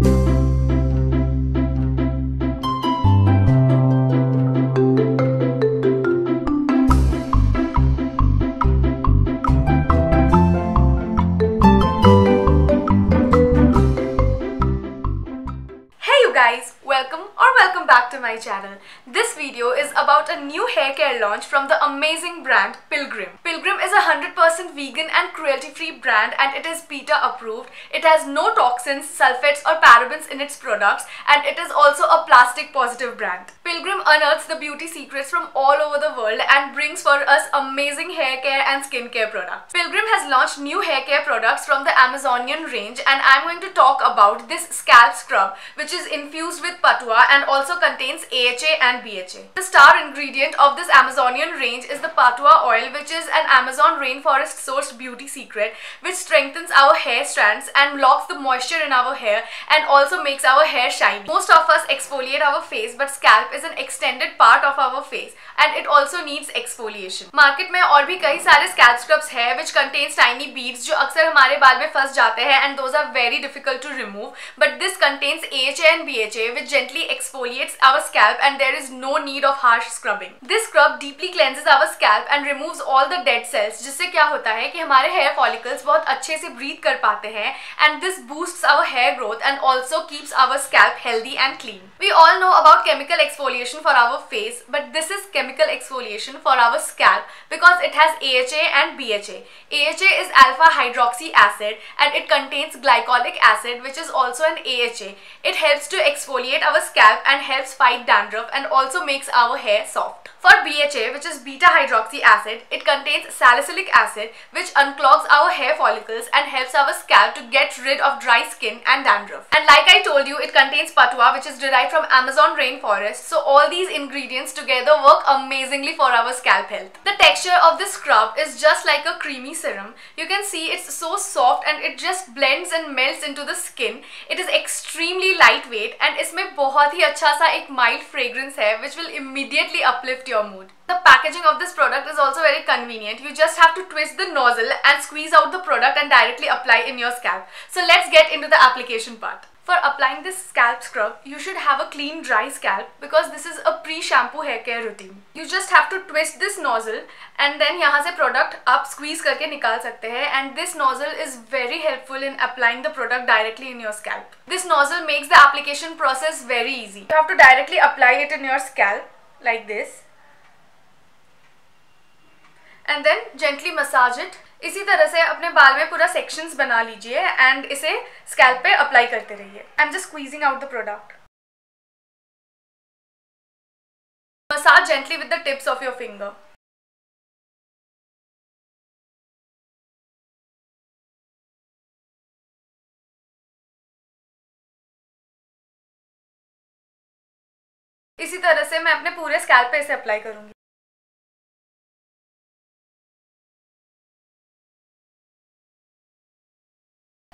Hey my channel. This video is about a new hair care launch from the amazing brand Pilgrim. Pilgrim is a 100% vegan and cruelty-free brand and it is PETA approved. It has no toxins, sulfates or parabens in its products and it is also a plastic positive brand. Pilgrim unearths the beauty secrets from all over the world and brings for us amazing hair care and skincare products. Pilgrim has launched new hair care products from the Amazonian range and I'm going to talk about this scalp scrub which is infused with patua and also contains AHA and BHA. The star ingredient of this Amazonian range is the patwa oil which is an Amazon rainforest sourced beauty secret which strengthens our hair strands and locks the moisture in our hair and also makes our hair shiny. Most of us exfoliate our face but scalp is an extended part of our face and it also needs exfoliation. Market में और भी कई सारे scalp scrubs है which contains tiny beads जो अक्सर हमारे बाल में फंस जाते हैं and those are very difficult to remove but this contains AHA and BHA which gently exfoliates our scalp and there is no need of harsh scrubbing. This scrub deeply cleanses our scalp and removes all the dead cells जिससे क्या होता है कि हमारे hair follicles बहुत अच्छे से breathe कर पाते हैं and this boosts our hair growth and also keeps our scalp healthy and clean. We all know about chemical exfoliation for our face but this is chemical exfoliation for our scalp because it has AHA and BHA. AHA is alpha hydroxy acid and it contains glycolic acid which is also an AHA. It helps to exfoliate our scalp and helps fight dandruff and also makes our hair soft. For BHA which is beta hydroxy acid, it contains salicylic acid which unclogs our hair follicles and helps our scalp to get rid of dry skin and dandruff. And like I told you, it contains patua which is derived from Amazon rainforest. So all these ingredients together work amazingly for our scalp health. The texture of this scrub is just like a creamy serum. You can see it's so soft and it just blends and melts into the skin. It is extremely lightweight and इसमें बहुत ही अच्छा सा एक mild fragrance है which will immediately uplift your mood. The packaging of this product is also very convenient. You just have to twist the nozzle and squeeze out the product and directly apply in your scalp. So let's get into the application part. For applying this scalp scrub, you should have a clean dry scalp because this is a pre-shampoo hair care routine. You just have to twist this nozzle and then यहाँ से product आप squeeze करके निकाल सकते हैं and this nozzle is very helpful in applying the product directly in your scalp. This nozzle makes the application process very easy. You have to directly apply it in your scalp like this and then gently massage it इसी तरह से अपने बाल में पूरा sections बना लीजिए and इसे स्कैल्प पे अप्लाई करते रहिए। I am just squeezing out the product massage gently with the tips of your finger इसी तरह से मैं अपने पूरे स्कैल्प पे इसे अप्लाई करूँगी।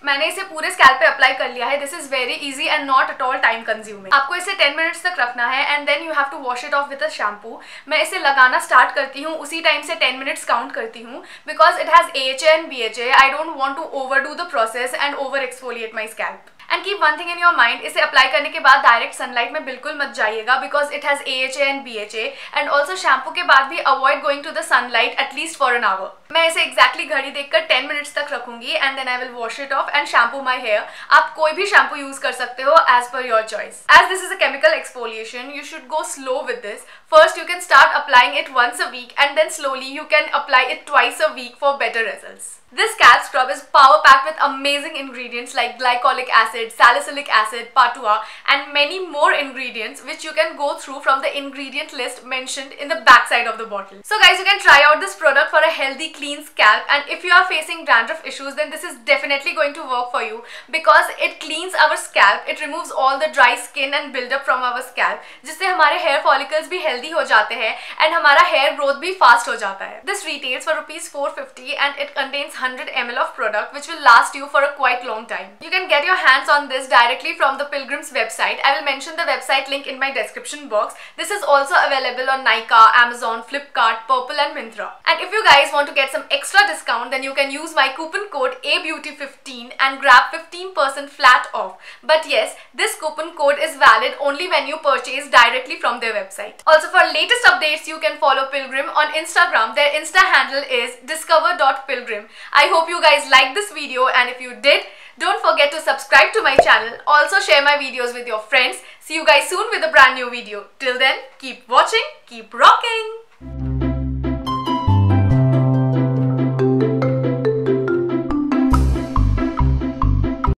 मैंने इसे पूरे स्कैल पे अप्लाई कर लिया है। This is very easy and not at all time consuming आपको इसे 10 मिनट्स तक रखना है and then you have to wash it off with a shampoo मैं इसे लगाना स्टार्ट करती हूँ। उसी टाइम से 10 मिनट्स काउंट करती हूँ। Because it has A H A and B H A I don't want to overdo the process and over exfoliate my scalp and keep one thing in your mind इसे apply करने के बाद direct sunlight में बिल्कुल मत जाइएगा because it has A H A and B H A and also shampoo के बाद भी avoid going to the sunlight at least for an hour मैं इसे एक्जैक्टली घड़ी देखकर 10 मिनट्स तक रखूँगी and then I will wash it off and shampoo my hair आप कोई भी शैम्पू यूज़ कर सकते हो एज पर your choice as this is a chemical exfoliation you should go slow with this first you can start applying it once a week and then slowly you can apply it twice a week for better results. This scalp is is pack with amazing amazing like like glycolic acid, salicylic acid, patwa and many more ingredients which you can go through from the ingredient list mentioned in the back side of the bottle. So guys, you can try out this product for a healthy clean scalp and if you are facing dandruff issues then this is definitely going to work for you because it cleans our scalp, it removes all the dry skin and build up from our scalp जिससे हमारे hair follicles भी healthy हो जाते हैं and हमारा hair growth भी fast हो जाता है. This retails for rupees 450 and it contains 100 ml of product which will last you for a quite long time. You can get your hands on this directly from the Pilgrim's website. I will mention the website link in my description box. This is also available on Nykaa, Amazon, Flipkart, Purplle and Myntra. And if you guys want to get get some extra discount, then you can use my coupon code ABEAUTY15 and grab 15% flat off. But yes, this coupon code is valid only when you purchase directly from their website. Also for latest updates, you can follow Pilgrim on Instagram. Their Insta handle is discover.pilgrim. I hope you guys liked this video and if you did, don't forget to subscribe to my channel. Also share my videos with your friends. See you guys soon with a brand new video. Till then, keep watching, keep rocking!